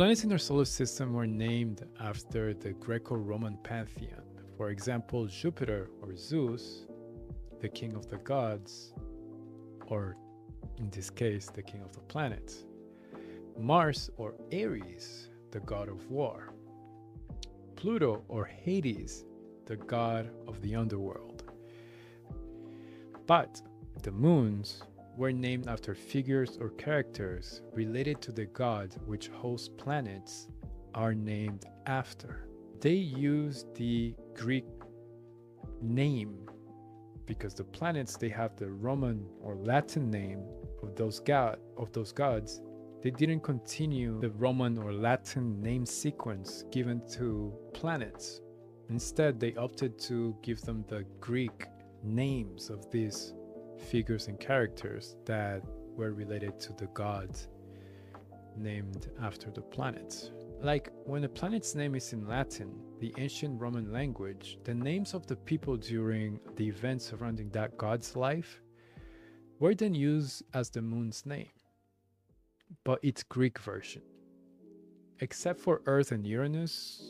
Planets in our solar system were named after the Greco Roman pantheon. For example, Jupiter or Zeus, the king of the gods, or in this case, the king of the planets. Mars or Ares, the god of war. Pluto or Hades, the god of the underworld. But the moons were named after figures or characters related to the god which host planets are named after. They use the Greek name because the planets they have the Roman or Latin name of those god of those gods. They didn't continue the Roman or Latin name sequence given to planets. Instead, they opted to give them the Greek names of these figures and characters that were related to the gods named after the planets. Like when a planet's name is in Latin, the ancient Roman language, the names of the people during the events surrounding that god's life were then used as the moon's name, but its Greek version. Except for Earth and Uranus,